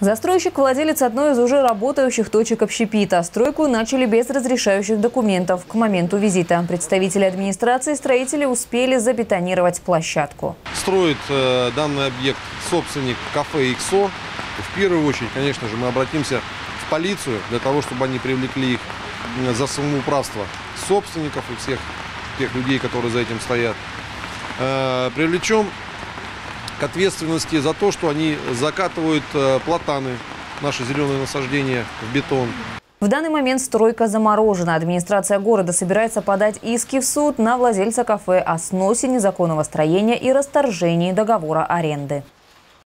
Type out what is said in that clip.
Застройщик – владелец одной из уже работающих точек общепита. Стройку начали без разрешающих документов. К моменту визита представители администрации строители успели забетонировать площадку. Строит э, данный объект собственник кафе «Иксо». В первую очередь, конечно же, мы обратимся в полицию для того, чтобы они привлекли их э, за самоуправство собственников и всех тех людей, которые за этим стоят. Э, привлечем к ответственности за то, что они закатывают э, платаны, наши зеленые насаждения в бетон. В данный момент стройка заморожена. Администрация города собирается подать иски в суд на владельца кафе о сносе незаконного строения и расторжении договора аренды.